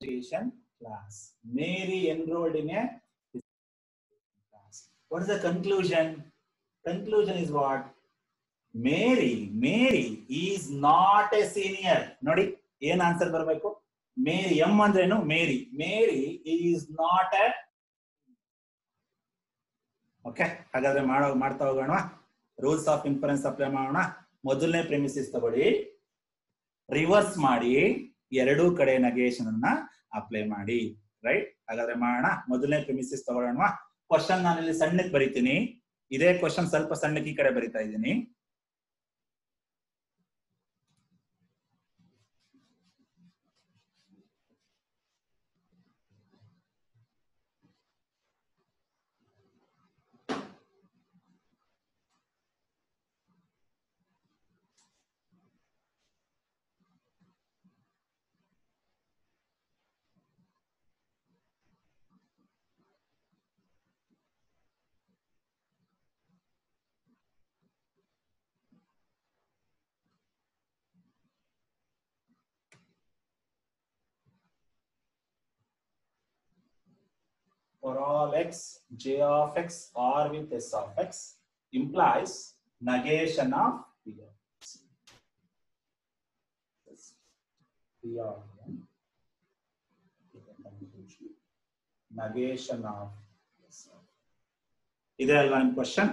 class. Mary enrolled in a class. What is the conclusion? Conclusion is what? Mary, Mary is not a senior. Nodi, an answer answer Mary, M andre ಅಂದ್ರೇನು Mary. Mary is not a okay ಹಾಗಾದ್ರೆ ಮಾಡೋ ಮಾಡ್ತಾ ಹೋಗೋಣ rules of inference apply ಮಾಡೋಣ ಮೊದಲನೇ ಪ್ರೆಮಿಸಿಸ್ ತಗೊಳ್ಳಿ reverse ಮಾಡಿ ಎರಡೂ ಕಡೆ ನಗೇಶನ್ ಅನ್ನ ಅಪ್ಲೈ ಮಾಡಿ ರೈಟ್ ಹಾಗಾದ್ರೆ ಮಾಡೋಣ. ಮೊದಲನೇ ಪ್ರಿಮಿಸಿಸ್ ತಗೊಳ್ಳೋಣ ಕ್ವಶನ್ ನಾನು ಇಲ್ಲಿ ಸಣ್ಣಕ್ಕೆ ಬರಿತೀನಿ. ಇದೇ ಕ್ವಶನ್ ಸ್ವಲ್ಪ ಸಣ್ಣಕ್ಕೆ ಈ ಕಡೆ ಬರಿತಾ ಇದ್ದೀನಿ. for all x, j of x or with s of x implies negation of p of x. Yes. P of m is the conclusion. Negation of s of ಇದೆ ಅಲ್ವಾ ನಿಮ್ ಕ್ವಶನ್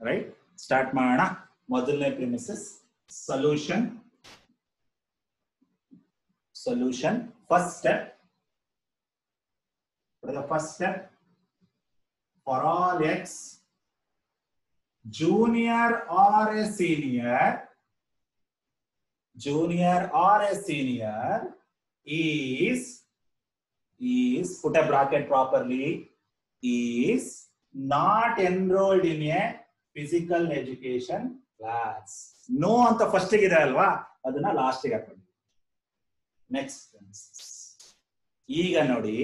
ರೈಟ್ ಸ್ಟಾರ್ಟ್ ಮಾಡೋಣ ಮೊದಲನೇ premises solution solution first step For the first step, for all x, junior or a senior, junior or a senior is, is, put a bracket properly, is not enrolled in a physical education class. No ಅಂತ first ಇದೆ ಅಲ್ವಾ ಅದನ್ನ last ಹಾಕೊಂಡು next ಈಗ ನೋಡಿ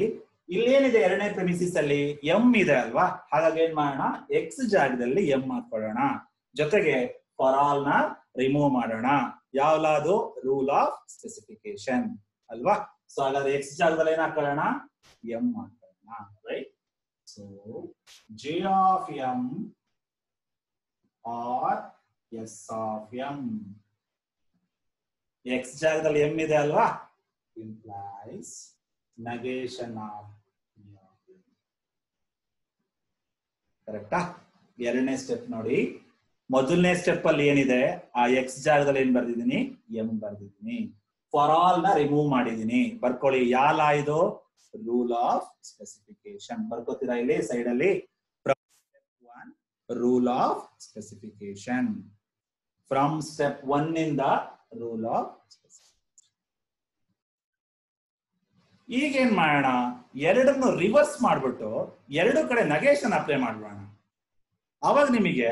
ಇಲ್ಲೇನಿದೆ ಎರಡನೇ ಪ್ರೆಮಿಸಿಸ್ ಅಲ್ಲಿ? M ಇದೆ ಅಲ್ವಾ? ಹಾಗಾಗಿ ಏನ್ ಮಾಡೋಣ? ಎಕ್ಸ್ ಜಾಗದಲ್ಲಿ ಎಂ ಹಾಕೊಳ್ಳೋಣ ಜೊತೆಗೆ ಫಾರ್ ಆಲ್ನ ರಿಮೂವ್ ಮಾಡೋಣ. ಯಾವ್ಲಾದು? ರೂಲ್ ಆಫ್ ಸ್ಪೆಸಿಫಿಕೇಶನ್ ಅಲ್ವಾ? ಸೊ ಹಾಗಾದ್ರೆ ಎಕ್ಸ್ ಜಾಗದಲ್ಲಿ ಏನ್ ಹಾಕೊಳ್ಳೋಣ? ಎಂ ಹಾಕೊಳ್ಳೋಣ. Right so G of M or S of M X ಜಾಗದಲ್ಲಿ ಎಂ ಇದೆ ಅಲ್ವಾ? ಇಂಪ್ಲೈಸ್ negation of ಕರೆಕ್ಟಾ? ಎರಡನೇ ಸ್ಟೆಪ್ ನೋಡಿ. ಮೊದಲನೇ ಸ್ಟೆಪ್ ಅಲ್ಲಿ ಏನಿದೆ? ಆ ಎಕ್ಸ್ ಜಾಗದಲ್ಲಿ ಏನ್ ಬರ್ದಿದ್ದೀನಿ? ಎಂ ಬರ್ದಿದ್ದೀನಿ. ಫಾರ್ ಆಲ್ನ ರಿಮೂವ್ ಮಾಡಿದೀನಿ ಬರ್ಕೊಳ್ಳಿ, ಯಾಲ ಇದು ರೂಲ್ ಆಫ್ ಸ್ಪೆಸಿಫಿಕೇಶನ್ ಬರ್ಕೋತೀರಾ ಇಲ್ಲಿ ಸೈಡ್ ಅಲ್ಲಿ? Rule of specification from step one ಇಂದ ರೂಲ್ ಆಫ್ ಈಗ ಏನ್ ಮಾಡೋಣ? ಎರಡನ್ನು ರಿವರ್ಸ್ ಮಾಡ್ಬಿಟ್ಟು ಎರಡು ಕಡೆ ನಗೇಶನ್ ಅಪ್ಲೈ ಮಾಡೋಣ ಅವಾಗ ನಿಮಗೆ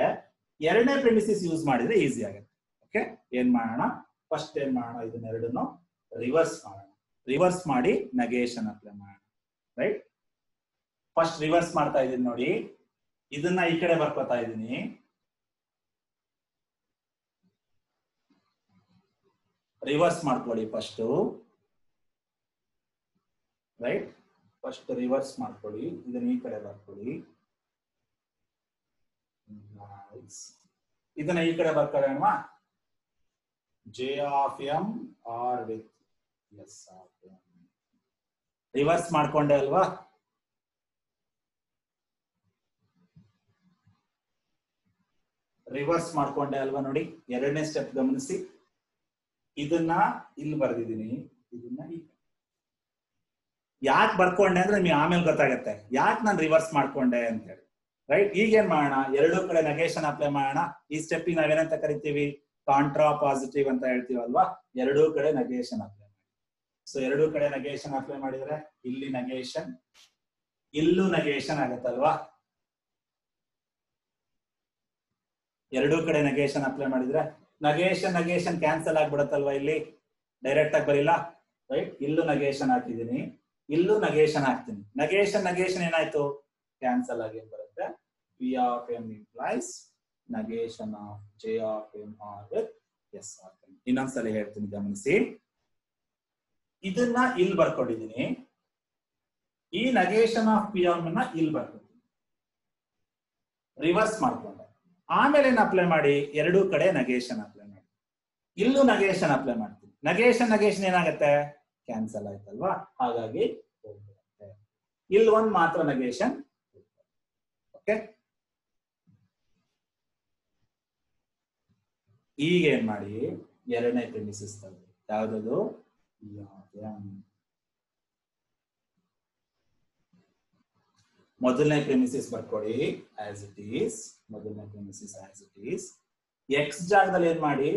ಎರಡನೇ ಪ್ರೆಮಿಸಿಸ್ ಯೂಸ್ ಮಾಡಿದ್ರೆ ಈಸಿ ಆಗುತ್ತೆ. ಓಕೆ ಏನ್ ಮಾಡೋಣ? ಫಸ್ಟ್ ಏನ್ ಮಾಡೋಣ ಇದನ್ನ ಎರಡನ್ನು? ರಿವರ್ಸ್ ಮಾಡೋಣ. ರಿವರ್ಸ್ ಮಾಡಿ ನಗೇಶನ್ ಅಪ್ಲೈ ಮಾಡೋಣ. ರೈಟ್ ಫಸ್ಟ್ ರಿವರ್ಸ್ ಮಾಡ್ತಾ ಇದೀನಿ ನೋಡಿ. ಇದನ್ನ ಈ ಕಡೆ ಬರ್ಕೋತಾ ಇದ್ದೀನಿ. ರಿವರ್ಸ್ ಮಾಡ್ಕೊಳ್ಳಿ ಫಸ್ಟು ರೈಟ್ ಫಸ್ಟ್ ರಿವರ್ಸ್ ಮಾಡ್ಕೊಳ್ಳಿ, ಇದನ್ನ ಈ ಕಡೆ ಬರ್ಕೊಳ್ಳಿ. ಇದನ್ನ ಈ ಕಡೆ ಬರ್ಕೊಳ್ಳೋಣ J of M or with S of M reverse ಮಾಡ್ಕೊಂಡೆ ಅಲ್ವಾ? ರಿವರ್ಸ್ ಮಾಡ್ಕೊಂಡೆ ಅಲ್ವಾ ನೋಡಿ? ಎರಡನೇ ಸ್ಟೆಪ್ ಗಮನಿಸಿ. ಇದನ್ನ ಇಲ್ಲಿ ಬರೆದಿದ್ದೀನಿ. ಇದನ್ನ ಈ ಯಾಕೆ ಬರ್ಕೊಂಡೆ ಅಂದ್ರೆ ನಿಮ್ಗೆ ಆಮೇಲೆ ಗೊತ್ತಾಗತ್ತೆ. ಯಾಕೆ ನಾನು ರಿವರ್ಸ್ ಮಾಡ್ಕೊಂಡೆ ಅಂತ ಹೇಳಿ ರೈಟ್ ಈಗೇನ್ ಮಾಡೋಣ? ಎರಡೂ ಕಡೆ ನಗೇಶನ್ ಅಪ್ಲೈ ಮಾಡೋಣ. ಈ ಸ್ಟೆಪ್ ನಾವೇನಂತ ಕರಿತೀವಿ? ಕಾಂಟ್ರಾ ಪಾಸಿಟಿವ್ ಅಂತ ಹೇಳ್ತೀವಲ್ವಾ? ಎರಡೂ ಕಡೆ ನಗೇಶನ್ ಅಪ್ಲೈ ಮಾಡಿ. ಸೊ ಎರಡೂ ಕಡೆ ನಗೇಶನ್ ಅಪ್ಲೈ ಮಾಡಿದ್ರೆ ಇಲ್ಲಿ ನಗೇಶನ್ ಇಲ್ಲೂ ನಗೇಶನ್ ಆಗತ್ತಲ್ವಾ? ಎರಡೂ ಕಡೆ ನಗೇಶನ್ ಅಪ್ಲೈ ಮಾಡಿದ್ರೆ ನಗೇಶನ್ ನಗೇಶನ್ ಕ್ಯಾನ್ಸಲ್ ಆಗ್ಬಿಡತ್ತಲ್ವಾ ಇಲ್ಲಿ? ಡೈರೆಕ್ಟ್ ಆಗಿ ಬರಿಲ್ಲ. ರೈಟ್ ಇಲ್ಲೂ ನಗೇಶನ್ ಹಾಕಿದೀನಿ ಇಲ್ಲೂ ನಗೇಶನ್ ಹಾಕ್ತೀನಿ. ನಗೇಶನ್ ನಗೇಶನ್ ಏನಾಯ್ತು? ಕ್ಯಾನ್ಸಲ್ ಆಗಿ ಏನ್ ಬರುತ್ತೆ? P of M implies negation of J of M or with S of M ಇನ್ನೊಂದ್ಸಲ ಹೇಳ್ತೀನಿ, ಗಮನಿಸಿ. ಇದನ್ನ ಇಲ್ಲಿ ಬರ್ಕೊಂಡಿದ್ದೀನಿ ಈ ನಗೇಶನ್ ಆಫ್ ಪಿ ಆಫ್ ಅನ್ನ ಇಲ್ಲಿ ಬರ್ಕೊಂಡಿದ್ದೀನಿ ರಿವರ್ಸ್ ಮಾಡ್ಕೊಂಡೆ. ಆಮೇಲೆ ಏನ್ ಅಪ್ಲೈ ಮಾಡಿ? ಎರಡೂ ಕಡೆ ನಗೇಶನ್ ಅಪ್ಲೈ ಮಾಡಿ. ಇಲ್ಲೂ ನಗೇಶನ್ ಅಪ್ಲೈ ಮಾಡ್ತೀನಿ. ನಗೇಶನ್ ನಗೇಶನ್ ಏನಾಗತ್ತೆ? ಕ್ಯಾನ್ಸಲ್ ಆಯ್ತಲ್ವಾ? ಹಾಗಾಗಿ ಇಲ್ಲಿ ಒಂದ್ ಮಾತ್ರ ನಗೇಶನ್ ಓಕೆ ಈಗ ಏನ್ ಮಾಡಿ ಎರಡನೇ ಪ್ರಿಮಿಸಿಸ್ ತಗೊಳ್ಳಿ ಯಾವ್ದದು? ಮೊದಲನೇ ಪ್ರಿಮಿಸಿಸ್ ಬರ್ಕೊಡಿ ಆಸ್ ಇಟ್ ಈಸ್ ಮೊದಲನೇ premises as it is X ಜಾಗದಲ್ಲಿ ಏನ್ ಮಾಡಿ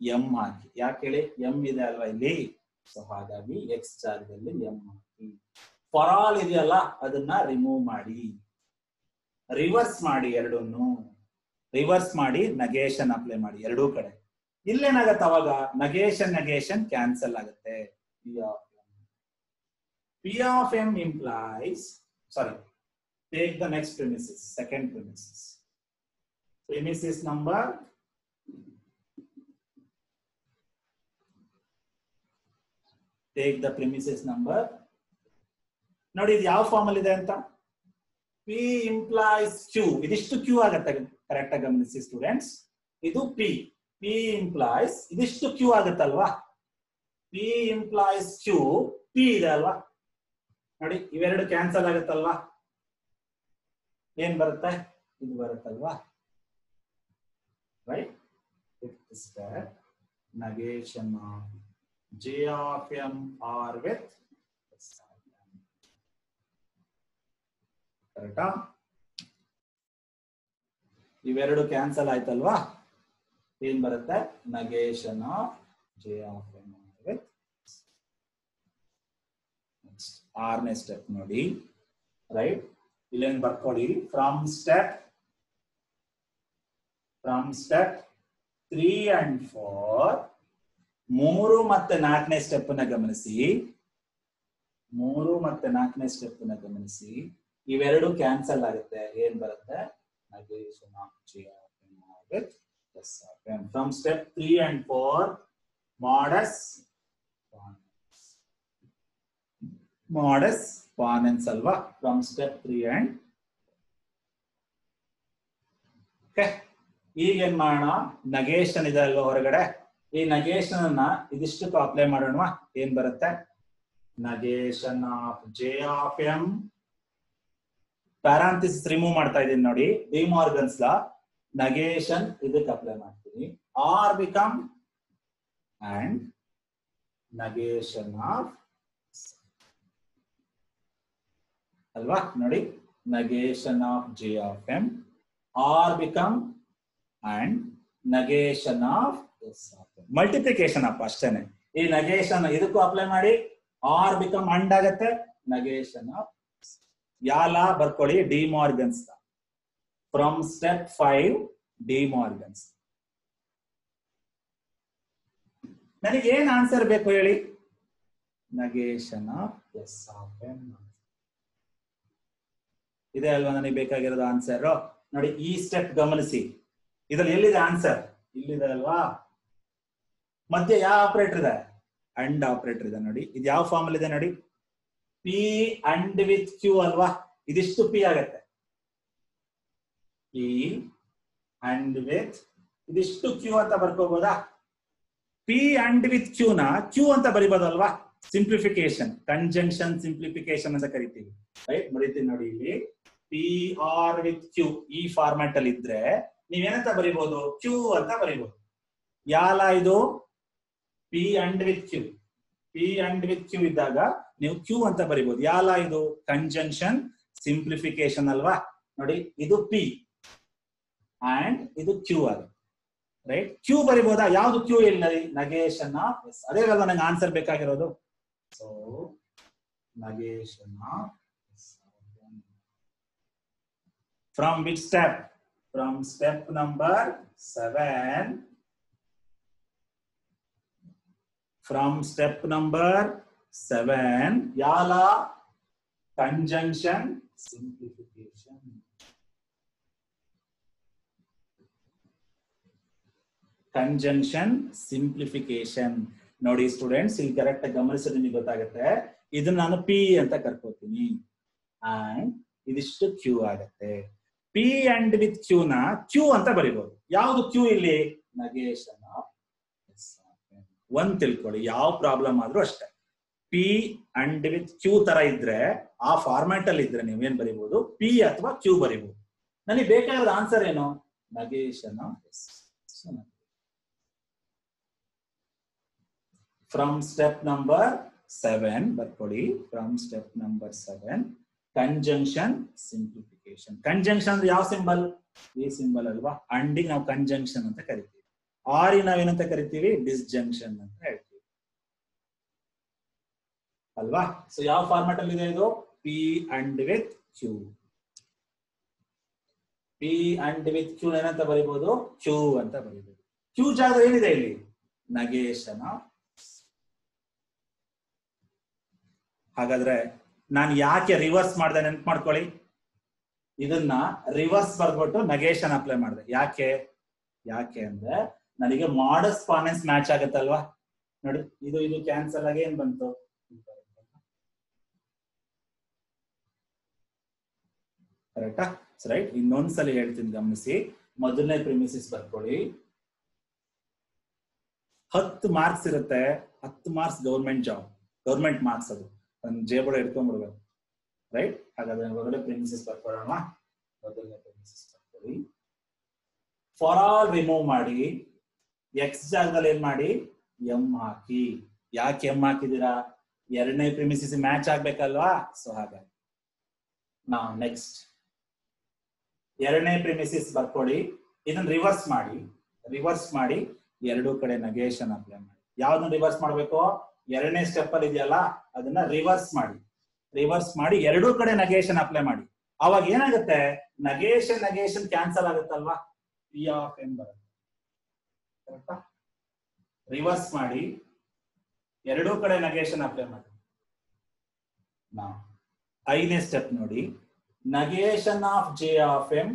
ಎಂ ಹಾಕಿ. ಯಾಕೆ ಹೇಳಿ? ಎಂ ಇದೆ ಅಲ್ವಾ ಇಲ್ಲಿ? ಸೊ ಹಾಗಾಗಿ ಎಕ್ಸ್ ಜಾಗದಲ್ಲಿ ಎಂ ಹಾಕಿ. ಫಾರ್ ಆಲ್ ಇದೆಯಲ್ಲ, ಅದನ್ನ ರಿಮೂವ್ ಮಾಡಿ. ರಿವರ್ಸ್ ಮಾಡಿ ಎರಡನ್ನು. ರಿವರ್ಸ್ ಮಾಡಿ ನಗೇಶನ್ ಅಪ್ಲೈ ಮಾಡಿ ಎರಡೂ ಕಡೆ. ಇಲ್ಲೇನಾಗತ್ತೆ ಅವಾಗ? ನಗೇಶನ್ ನಗೇಶನ್ ಕ್ಯಾನ್ಸಲ್ ಆಗುತ್ತೆ. P of M P of M implies sorry take the next premises second premises premises number take the premises number ನೋಡಿ ಇದು ಯಾವ ಫಾರ್ಮ್ ಅಲ್ಲಿ ಇದೆ ಅಂತ? ಪಿ ಇಂಪ್ಲಾಯ್ಸ್ ಕ್ಯೂ ಇದಿಷ್ಟು ಕ್ಯೂ ಆಗತ್ತೆ ಕರೆಕ್ಟ್ ಆಗಿ ಗಮನಿಸಿ ಸ್ಟೂಡೆಂಟ್ಸ್ ಇದು ಪಿ ಪಿ ಇಂಪ್ಲಾಯ್ಸ್ ಇದಿಷ್ಟು ಕ್ಯೂ ಆಗತ್ತಲ್ವಾ? ಪಿ ಇಂಪ್ಲಾಯ್ಸ್ ಕ್ಯೂ ಪಿ ಇದೆ ಅಲ್ವಾ? ನೋಡಿ, ಇವೆರಡು ಕ್ಯಾನ್ಸಲ್ ಆಗುತ್ತಲ್ವಾ? ಏನ್ ಬರುತ್ತೆ? ಇದು ಬರುತ್ತಲ್ವಾ? Right negation J of M R with ಕರೆಕ್ಟಾ ಇವೆರಡು ಕ್ಯಾನ್ಸಲ್ ಆಯ್ತಲ್ವಾ? ಏನ್ ಬರುತ್ತೆ? Negation J of M with. ಆರನೇ ಸ್ಟೆಪ್ ನೋಡಿ. ರೈಟ್ ಇಲ್ಲೇನ್ ಬರ್ಕೊಡಿ. From step from step three and four ಮೂರು ಮತ್ತೆ ನಾಲ್ಕನೇ ಸ್ಟೆಪ್ನ ಗಮನಿಸಿ. ಮೂರು ಮತ್ತೆ ನಾಲ್ಕನೇ ಸ್ಟೆಪ್ನ ಗಮನಿಸಿ. ಇವೆರಡು ಕ್ಯಾನ್ಸಲ್ ಆಗುತ್ತೆ. ಏನ್ ಬರುತ್ತೆ? From step three and four modus modus ponens ಅಲ್ವಾ? ಫ್ರಮ್ ಸ್ಟೆಪ್ ತ್ರೀ ಅಂಡ್ ಈಗ ಏನ್ ಮಾಡೋಣ? ನಗೇಶನ್ ಇದೆ ಅಲ್ವಾ ಹೊರಗಡೆ? ಈ ನಗೇಶನ್ ಇದಿಷ್ಟಕ್ಕೂ ಅಪ್ಲೈ ಮಾಡೋಣ ಏನ್ ಬರುತ್ತೆ? Negation of J of M. Parenthesis remove ಮಾಡ್ತಾ ಇದೀನಿ ನೋಡಿ. ಡಿಮಾರ್ಗನ್ಸ್ ಲಾ ನಗೇಶನ್ ಇದಕ್ಕೆ ಅಪ್ಲೈ ಮಾಡ್ತೀನಿ. Or become and negation of ಅಲ್ವಾ? ನೋಡಿ. Negation of J of M. Or become and negation of multiplication ಅಪ್ಪ ಅಷ್ಟೇನೆ. ಈ ನಗೇಶನ್ ಇದಕ್ಕೂ ಅಪ್ಲೈ ಮಾಡಿ ಆರ್ ಬಿಕಮ್ ಅಂಡ್ ಆಗತ್ತೆ. ನಗೇಶನ್ ಯಾಲ ಬರ್ಕೊಳ್ಳಿ De Morgan's from step five De Morgan's ನನಗೆ ಏನ್ ಆನ್ಸರ್ ಬೇಕು ಹೇಳಿ? ನಗೇಶನ್ ಎಸ್ ಆಫ್ ಎನ್ ಇದೆ ಅಲ್ವಾ ನನಗೆ ಬೇಕಾಗಿರೋದು ಆನ್ಸರ್ ನೋಡಿ, ಈ ಸ್ಟೆಪ್ ಗಮನಿಸಿ. ಇದ್ರಲ್ಲಿ ಎಲ್ಲಿದೆ ಆನ್ಸರ್ ಇಲ್ಲಿದೆ ಅಲ್ವಾ? ಮಧ್ಯೆ ಯಾವ ಆಪರೇಟರ್ ಇದೆ? ಅಂಡ್ ಆಪರೇಟರ್ ಇದೆ ನೋಡಿ. ಇದು ಯಾವ ಫಾರ್ಮ್ ಅಲ್ಲಿ ಇದೆ ನೋಡಿ? ಪಿ ಅಂಡ್ ವಿತ್ ಕ್ಯೂ ಅಲ್ವಾ? ಇದಿಷ್ಟು ಪಿ ಆಗತ್ತೆ. ಪಿ ಅಂಡ್ ವಿತ್ ಇದಿಷ್ಟು ಕ್ಯೂ ಅಂತ ಬರ್ಕೋಬಹುದಾ ಪಿ ಅಂಡ್ ವಿತ್ ಕ್ಯೂ ನ ಕ್ಯೂ ಅಂತ ಬರಿಬೋದಲ್ವಾ? ಸಿಂಪ್ಲಿಫಿಕೇಶನ್ ಕಂಜಂಕ್ಷನ್ ಸಿಂಪ್ಲಿಫಿಕೇಶನ್ ಅಂತ ಕರಿತೀವಿ. ರೈಟ್ ಬರೀತೀನಿ ನೋಡಿ ಇಲ್ಲಿ. ಪಿ ಆರ್ ವಿತ್ ಕ್ಯೂ ಈ ಫಾರ್ಮ್ಯಾಟ್ ಅಲ್ಲಿ ಇದ್ರೆ ನೀವೇನಂತ ಬರಿಬಹುದು ಕ್ಯೂ ಅಂತ ಬರಿಬಹುದು ಯಾಲ ಇದು? P and with Q P and with Q ಇದ್ದಾಗ ನೀವು ಕ್ಯೂ ಅಂತ ಬರಿಬಹುದು ಯಾಲ ಇದು? ಕಂಜಂಕ್ಷನ್ ಸಿಂಪ್ಲಿಫಿಕೇಶನ್ ಅಲ್ವಾ? ನೋಡಿ, ಇದು ಪಿ ಅಂಡ್ ಇದು ಕ್ಯೂ ಅದು. ರೈಟ್ ಕ್ಯೂ ಬರಿಬಹುದಾ ಯಾವ್ದು ಕ್ಯೂ ಇಲ್ಲ ನಗೇಶನ್ ಅದೇ ಅಲ್ವಾ ನಂಗೆ ಆನ್ಸರ್ ಬೇಕಾಗಿರೋದು. So negation from which step from step number seven from step number seven yala conjunction simplification. Conjunction simplification. ನೋಡಿ ಸ್ಟೂಡೆಂಟ್ಸ್ ಇಲ್ಲಿ ಕರೆಕ್ಟ್ ಗಮನಿಸಿದ್ರೆ ನಿಮಗೆ ಗೊತ್ತಾಗುತ್ತೆ. ಇದನ್ನ ನಾನು ಪಿ ಅಂತ ಕರ್ಕೋತೀನಿ. ಅಂಡ್ ಇದಿಷ್ಟು ಕ್ಯೂ ಆಗತ್ತೆ. ಪಿ ಅಂಡ್ ವಿತ್ ಕ್ಯೂ ನ ಕ್ಯೂ ಅಂತ ಬರಿಬಹುದು ಯಾವುದು ಕ್ಯೂ ಇಲ್ಲಿ? ನಗೇಶನ್. ಒಂದ್ ತಿಳ್ಕೊಳ್ಳಿ, ಯಾವ ಪ್ರಾಬ್ಲಮ್ ಆದ್ರೂ ಅಷ್ಟೇ. ಪಿ ಅಂಡ್ ವಿತ್ ಕ್ಯೂ ತರ ಇದ್ರೆ ಆ ಫಾರ್ಮ್ಯಾಟ್ ಅಲ್ಲಿ ಇದ್ರೆ ನೀವು ಏನ್ ಬರಿಬಹುದು ಪಿ ಅಥವಾ ಕ್ಯೂ ಬರಿಬಹುದು ನನಗೆ ಬೇಕಾದ ಆನ್ಸರ್ ಏನು? Negation from step number seven ಬರ್ಕೊಡಿ. From step number seven conjunction simplification conjunction ಅಂದ್ರೆ ಯಾವ ಸಿಂಬಲ್ ಈ ಸಿಂಬಲ್ ಅಲ್ವಾ? ಅಂಡಿಂಗ್ ನಾವು ಕಂಜಂಕ್ಷನ್ ಅಂತ ಕರಿತೀವಿ. ಆರಿ ನಾವೇನಂತ ಕರಿತೀವಿ? ಡಿಸ್ಜಂಕ್ಷನ್ ಅಂತ ಹೇಳ್ತೀವಿ. ಅಲ್ವಾ? ಸೊ ಯಾವ ಫಾರ್ಮ್ಯಾಟ್ ಅಲ್ಲಿ ಇದೆ ಇದು? P and with Q P and with Q ಏನಂತ ಬರಿಬಹುದು ಕ್ಯೂ ಅಂತ ಬರಿಬಹುದು ಕ್ಯೂ ಜಾಗ ಏನಿದೆ ಇಲ್ಲಿ? ನಗೇಶನ. ಹಾಗಾದ್ರೆ ನಾನು ಯಾಕೆ ರಿವರ್ಸ್ ಮಾಡಿದೆ ನೆನ್ಪು ಮಾಡ್ಕೊಳ್ಳಿ. ಇದನ್ನ ರಿವರ್ಸ್ ಬರ್ಬಿಟ್ಟು ನಗೇಶನ್ ಅಪ್ಲೈ ಮಾಡಿದೆ. ಯಾಕೆ? ಯಾಕೆ ಅಂದ್ರೆ ನನಗೆ ಮಾಡಸ್ ಫಾರ್ಮೆನ್ಸ್ ಮ್ಯಾಚ್ ಆಗತ್ತಲ್ವಾ? ನೋಡಿ, ಇದು ಇದು ಕ್ಯಾನ್ಸಲ್ ಆಗಿ ಏನ್ ಬಂತು? ಕರೆಕ್ಟಾ ರೈಟ್ ಇನ್ನೊಂದ್ಸಲ ಹೇಳ್ತೀನಿ, ಗಮನಿಸಿ. ಮೊದಲನೇ ಪ್ರಿಮಿಸಿಸ್ ಬರ್ಕೊಳ್ಳಿ. ಹತ್ತು ಮಾರ್ಕ್ಸ್ ಇರುತ್ತೆ. ಹತ್ತು marks government job government marks ಅದು. ನನ್ನ ಜೇಬಳ ಇಟ್ಕೊಂಡ್ಬಿಡ್ಬೇಕು ರೈಟ್ ಹಾಗಾದ್ರೆ ಮೊದಲೇ ಪ್ರಿಮಿಸಿಸ್ ಬರ್ಕೊಳ್ಳೋಣ. ಮೊದಲನೇ ಪ್ರಿಮಿಸಿಸ್ ಬರ್ಕೊಳ್ಳಿ. ಫಾರ್ ಆಲ್ ರಿಮೂವ್ ಮಾಡಿ ಎಕ್ಸ್ ಜಾಗದಲ್ಲಿ ಏನ್ ಮಾಡಿ? ಎಂ ಹಾಕಿ. ಯಾಕೆ ಎಂ ಹಾಕಿದೀರಾ ಎರಡನೇ ಪ್ರಿಮಿಸಿಸ್ ಮ್ಯಾಚ್ ಆಗ್ಬೇಕಲ್ವಾ? ಸೊ ಹಾಗಾಗಿ ನಾ ನೆಕ್ಸ್ಟ್ ಎರಡನೇ ಪ್ರಿಮಿಸಿಸ್ ಬರ್ಕೊಳ್ಳಿ ಇದನ್ನ ರಿವರ್ಸ್ ಮಾಡಿ. ರಿವರ್ಸ್ ಮಾಡಿ. ಎರಡೂ ಕಡೆ ನಗೇಶನ್ ಅಪ್ಲೈ ಮಾಡಿ. ಯಾವ್ದನ್ನ ರಿವರ್ಸ್ ಮಾಡ್ಬೇಕು? ಎರಡನೇ ಸ್ಟೆಪ್ ಅಲ್ಲಿ ಇದೆಯಲ್ಲ, ಅದನ್ನ ರಿವರ್ಸ್ ಮಾಡಿ. ರಿವರ್ಸ್ ಮಾಡಿ, ಎರಡೂ ಕಡೆ ನಗೇಶನ್ ಅಪ್ಲೈ ಮಾಡಿ. ಅವಾಗ ಏನಾಗುತ್ತೆ? ನಗೇಶನ್ ನಗೇಶನ್ ಕ್ಯಾನ್ಸಲ್ ಆಗುತ್ತಲ್ವಾ? ಪಿ ಆಫ್ ಎಂ ಬರುತ್ತೆ. ರಿವರ್ಸ್ ಮಾಡಿ. ಎರಡೂ ಕಡೆ ನಗೇಶನ್ ಅಪ್ಲೈ ಮಾಡಿ. ಐದನೇ ಸ್ಟೆಪ್ ನೋಡಿ. Negation of J of M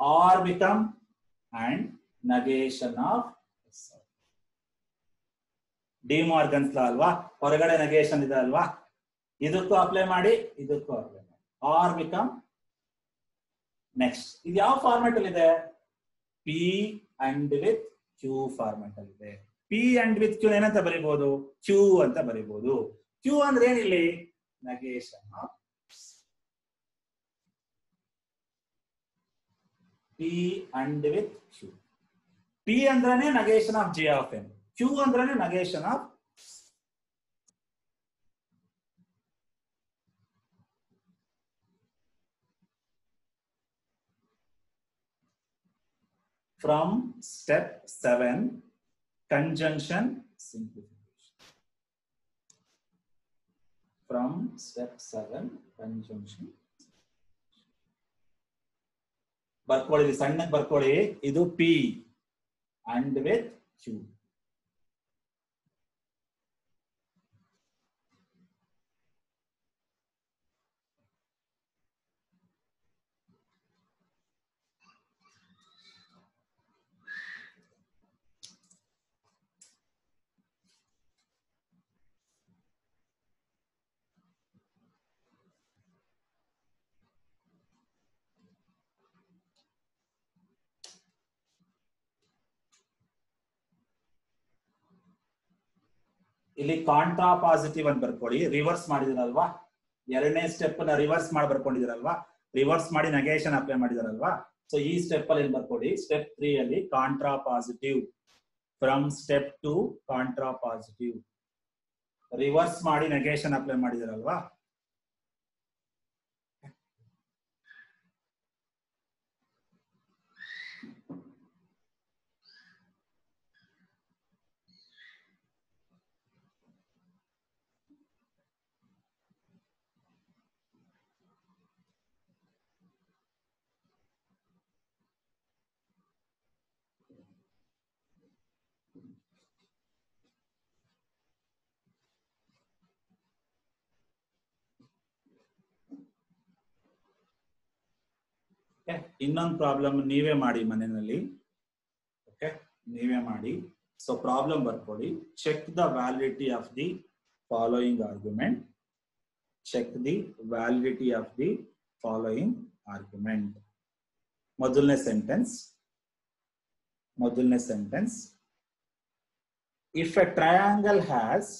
R become and negation of De Morgan's law ಅಲ್ವಾ? ಹೊರಗಡೆ ನಗೇಶನ್ ಇದೆ ಅಲ್ವಾ? ಇದಕ್ಕೂ ಅಪ್ಲೈ ಮಾಡಿ, ಇದಕ್ಕೂ ಅಪ್ಲೈ ಮಾಡಿ. ಆರ್ ಬಿಕಮ್ ನೆಕ್ಸ್ಟ್ ಇದು ಯಾವ ಫಾರ್ಮೆಟ್ ಅಲ್ಲಿ ಇದೆ? P and with Q format ಅಲ್ಲಿ ಇದೆ. ಪಿ ಅಂಡ್ ವಿತ್ ಕ್ಯೂ ಏನಂತ ಬರಿಬಹುದು ಕ್ಯೂ ಅಂತ ಬರಿಬಹುದು ಕ್ಯೂ ಅಂದ್ರೆ ಏನಿಲ್ಲಿ? Negation P and with Q P ಅಂದ್ರೇನೆ negation of G of N Q ಅಂದ್ರೇನೆ negation of from step seven conjunction simplification from step seven conjunction ಬರ್ಕೊಳ್ಳಿ ಸಣ್ಣಗೆ ಬರ್ಕೊಳ್ಳಿ ಇದು ಪಿ ಅಂಡ್ ವಿತ್ ಕ್ಯೂ ಇಲ್ಲಿ ಕಾಂಟ್ರಾ ಪಾಸಿಟಿವ್ ಅಂತ ಬರ್ಕೊಳ್ಳಿ. ರಿವರ್ಸ್ ಮಾಡಿದಿರಲ್ವಾ ಎರಡನೇ ಸ್ಟೆಪ್ನ ರಿವರ್ಸ್ ಮಾಡಿ ಬರ್ಕೊಂಡಿದಿರಲ್ವಾ? ರಿವರ್ಸ್ ಮಾಡಿ ನಗೇಶನ್ ಅಪ್ಲೈ ಮಾಡಿದಾರಲ್ವಾ? ಸೊ ಈ ಸ್ಟೆಪ್ ಅಲ್ಲಿ ಏನ್ ಬರ್ಕೊಳ್ಳಿ? ಸ್ಟೆಪ್ ತ್ರೀ ಅಲ್ಲಿ contrapositive from step two positive reverse ಮಾಡಿ ನೆಗೇಶನ್ ಅಪ್ಲೈ ಮಾಡಿದಾರಲ್ವಾ? ಇನ್ನೊಂದು ಪ್ರಾಬ್ಲಮ್ ನೀವೇ ಮಾಡಿ ಮನೆಯಲ್ಲಿ. ಓಕೆ ನೀವೇ ಮಾಡಿ. ಸೊ ಪ್ರಾಬ್ಲಮ್ ಬರ್ಕೊಳ್ಳಿ check the validity of the following argument check the validity of the following argument ಮೊದಲನೇ ಸೆಂಟೆನ್ಸ್ ಮೊದಲನೇ sentence if a triangle has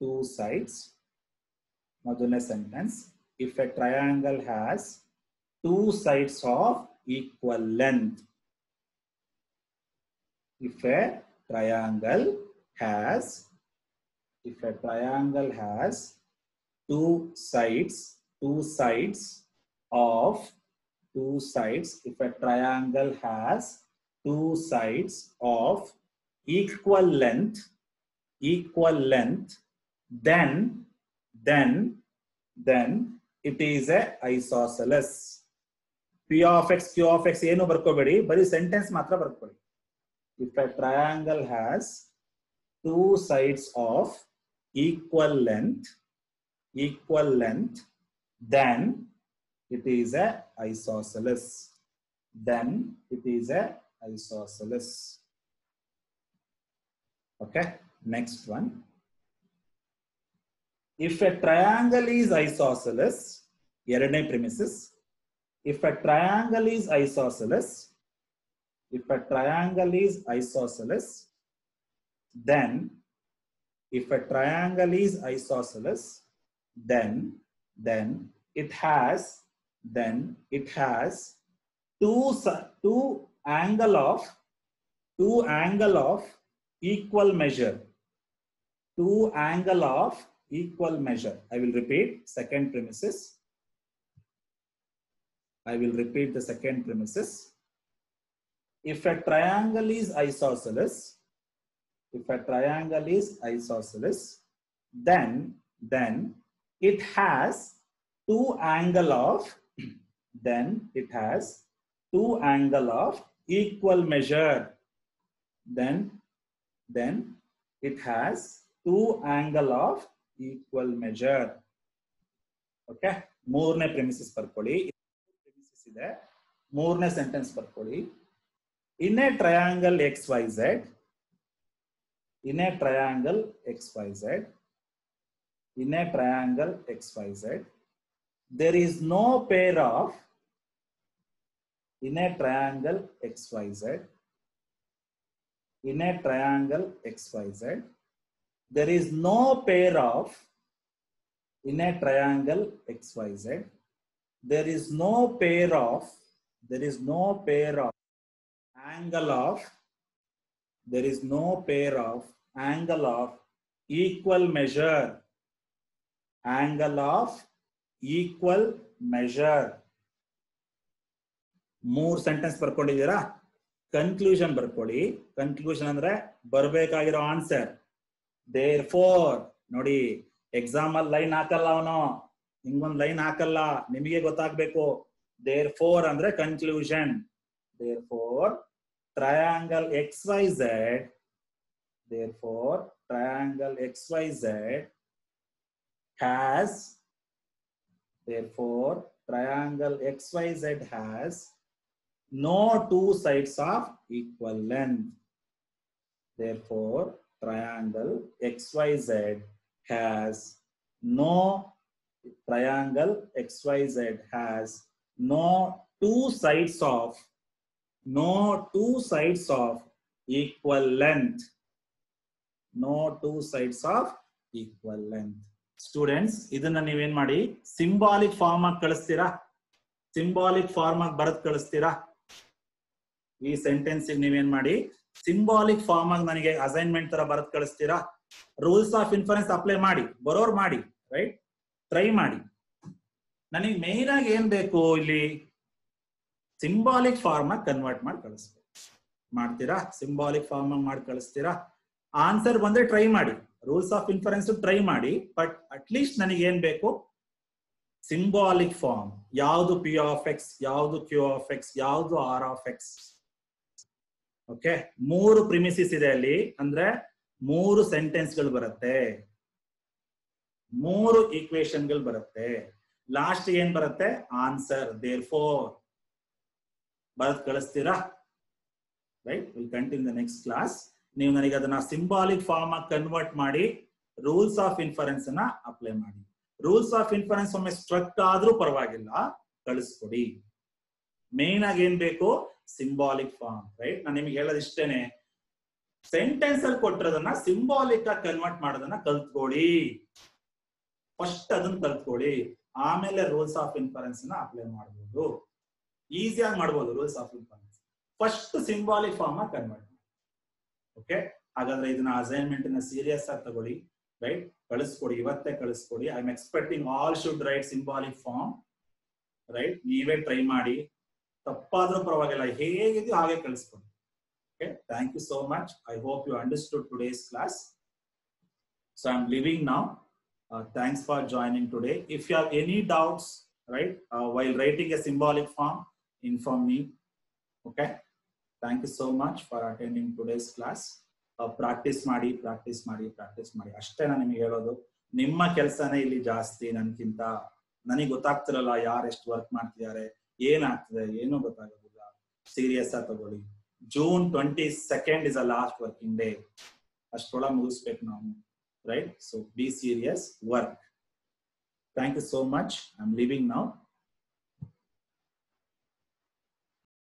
two sides ಮೊದಲನೇ sentence if a triangle has two sides of equal length. If a triangle has, if a triangle has two sides, two sides of, two sides, if a triangle has two sides of equal length, equal length, then, then, then it is a isosceles p of x q of x ಏನು ಬರ್ಕೋಬೇಡಿ ಬರೀ sentence ಮಾತ್ರ ಬರ್ಕೊಳ್ಳಿ if a triangle has two sides of equal length equal length then it is a isosceles then it is a isosceles okay next one if a triangle is isosceles ಎರಡನೇ premises if a triangle is isosceles if a triangle is isosceles, then if a triangle is isosceles, then then it has then it has two two angle of two angle of equal measure. Two angle of equal measure. I will repeat second premises i will repeat the second premises if a triangle is isosceles, if a triangle is isosceles, then then it has two angle of then it has two angle of equal measure. Then then it has two angle of equal measure. Okay, ಮೂರನೇ premises ಬರ್ಕೊಳ್ಳಿ premises ಇದೆ ಮೂರನೇ sentence ಬರ್ಕೊಳ್ಳಿ in a triangle xyz in a triangle xyz in a triangle xyz there is no pair of in a triangle xyz in a triangle xyz there is no pair of in a triangle xyz there is no pair of there is no pair of angle of there is no pair of angle of equal measure angle of equal measure ಮೂರ್ sentence ಬರ್ಕೊಂಡಿದ್ದೀರಾ conclusion ಬರ್ಕೊಳ್ಳಿ conclusion ಅಂದ್ರೆ ಬರ್ಬೇಕಾಗಿರೋ answer therefore ನೋಡಿ exam ಅಲ್ಲಿ line ಹಾಕಲ್ಲ ಅವನು ಹಿಂಗೊಂದ್ ಲೈನ್ ಹಾಕಲ್ಲ ನಿಮಗೆ ಗೊತ್ತಾಗ್ಬೇಕು ದೇರ್ ಫೋರ್ ಅಂದ್ರೆ conclusion therefore triangle xyz therefore triangle xyz has therefore triangle xyz has no two sides of equal length therefore triangle xyz has no triangle xyz has no two sides of, no two sides of equal length. No two sides of equal length. Students ಇದನ್ನ ನೀವೇನ್ ಮಾಡಿ? Symbolic form ಆಗಿ ಕಳಿಸ್ತೀರಾ? Symbolic form ಆಗಿ ಬರದ್ ಕಳಿಸ್ತೀರಾ? ಈ sentence ನೀವೇನ್ ಮಾಡಿ? ಸಿಂಬಾಲಿಕ್ ಫಾರ್ಮ್ ಆಗಿ ನನಗೆ ಅಸೈನ್ಮೆಂಟ್ ತರ ಬರೆದ್ ಕಳಿಸ್ತೀರಾ? ರೂಲ್ಸ್ ಆಫ್ ಇನ್ಫರೆನ್ಸ್ ಅಪ್ಲೈ ಮಾಡಿ. ಬರೋರ್ ಮಾಡಿ ರೈಟ್ ಟ್ರೈ ಮಾಡಿ. ನನಗೆ ಮೇನ್ ಆಗಿ ಏನ್ ಬೇಕು ಇಲ್ಲಿ? ಸಿಂಬಾಲಿಕ್ ಫಾರ್ಮ್ ಆಗಿ ಕನ್ವರ್ಟ್ ಮಾಡಿ ಕಳಿಸ್ಬೇಕು. ಮಾಡ್ತೀರಾ? ಸಿಂಬಾಲಿಕ್ ಫಾರ್ಮ್ ಆಗಿ ಮಾಡಿ ಕಳಿಸ್ತೀರಾ? ಆನ್ಸರ್ ಬಂದ್ರೆ ಟ್ರೈ ಮಾಡಿ. ರೂಲ್ಸ್ ಆಫ್ ಇನ್ಫರೆನ್ಸ್ ಟ್ರೈ ಮಾಡಿ. ಬಟ್ ಅಟ್ಲೀಸ್ಟ್ ನನಗೆ ಏನ್ ಬೇಕು? ಸಿಂಬಾಲಿಕ್ ಫಾರ್ಮ್ ಯಾವುದು ಪಿ ಆಫ್ ಎಕ್ಸ್ ಯಾವುದು ಕ್ಯೂ ಆಫ್ ಎಕ್ಸ್ ಯಾವುದು ಆರ್ ಆಫ್ ಎಕ್ಸ್ ಓಕೆ ಮೂರು ಪ್ರಿಮಿಸಿಸ್ ಇದೆ ಅಲ್ಲಿ. ಅಂದ್ರೆ ಮೂರು ಸೆಂಟೆನ್ಸ್ಗಳು ಬರುತ್ತೆ. ಮೂರು ಈಕ್ವೇಶನ್ಗಳು ಬರುತ್ತೆ. ಲಾಸ್ಟ್ ಏನ್ ಬರುತ್ತೆ? ಆನ್ಸರ್ ದೇರ್ ಫೋರ್ ಬರತ್ ಕಳಿಸ್ತೀರಾ right will continue the next class ನೀವು ನನಗೆ ಅದನ್ನ ಸಿಂಬಾಲಿಕ್ ಫಾರ್ಮ್ ಆಗಿ ಕನ್ವರ್ಟ್ ಮಾಡಿ ರೂಲ್ಸ್ ಆಫ್ ಇನ್ಫರೆನ್ಸ್ ಅನ್ನ ಅಪ್ಲೈ ಮಾಡಿ. ರೂಲ್ಸ್ ಆಫ್ ಇನ್ಫರೆನ್ಸ್ ಒಮ್ಮೆ ಸ್ಟ್ರಕ್ ಆದ್ರೂ ಪರವಾಗಿಲ್ಲ, ಕಳಿಸ್ಕೊಡಿ. ಮೇನ್ ಆಗಿ ಏನ್ ಬೇಕು? ಸಿಂಬಾಲಿಕ್ ಫಾರ್ಮ್ ರೈಟ್ ನಾನು ನಿಮಗೆ ಹೇಳೋದು ಇಷ್ಟೇನೆ ಸೆಂಟೆನ್ಸ್ ಅಲ್ಲಿ ಕೊಟ್ಟಿರೋದನ್ನ ಸಿಂಬಾಲಿಕ್ ಆಗಿ ಕನ್ವರ್ಟ್ ಮಾಡೋದನ್ನ ಕಲ್ತ್ಕೊಳ್ಳಿ ಫಸ್ಟ್ ಅದನ್ನ ಕಲ್ತ್ಕೊಳ್ಳಿ ಆಮೇಲೆ ರೂಲ್ಸ್ ಆಫ್ ಇನ್ಫರೆನ್ಸ್ನ ಅಪ್ಲೈ ಮಾಡಬಹುದು ಈಸಿಯಾಗಿ ಮಾಡ್ಬೋದು rules of inference first symbolic form convert ಮಾಡಿ. ಓಕೆ ಹಾಗಾದ್ರೆ ಇದನ್ನ ಅಸೈನ್ಮೆಂಟ್ನ ಸೀರಿಯಸ್ ಆಗಿ ತಗೊಳ್ಳಿ ರೈಟ್ ಕಳಿಸ್ಕೊಡಿ, ಇವತ್ತೇ ಕಳಿಸ್ಕೊಡಿ. I am expecting all should write symbolic form right ನೀವೇ ಟ್ರೈ ಮಾಡಿ. ತಪ್ಪಾದ್ರೂ ಪರವಾಗಿಲ್ಲ, ಹೇಗಿದೆಯೋ ಹಾಗೆ ಕಳಿಸ್ಕೊಡಿ. Okay thank you so much I hope you understood today's class so I am leaving now thanks for joining today if you have any doubts right while writing a symbolic form inform me okay thank you so much for attending today's class practice ಮಾಡಿ practice ಮಾಡಿ practice ಮಾಡಿ. ಅಷ್ಟೇ ನಾನು ನಿಮಗೆ ಹೇಳೋದು, ನಿಮ್ಮ ಕೆಲಸನೇ ಇಲ್ಲಿ ಜಾಸ್ತಿ ನನ್ಗಿಂತ ನನಗೆ ಗೊತ್ತಾಗ್ತಿರಲ್ಲ ಯಾರು ಎಷ್ಟು ವರ್ಕ್ ಮಾಡ್ತಿದ್ದಾರೆ ಏನಾಗ್ತಿದೆ ಏನೂ ಗೊತ್ತಾಗೋದಿಲ್ಲ. ಸೀರಿಯಸ್ ಆಗಿ ತಗೊಳ್ಳಿ. June twenty second is a last working day ಅಷ್ಟೊಳಗೆ ಮುಗಿಸ್ಬೇಕು ನಾವು. right? So be serious, work. Thank you so much. I'm leaving now.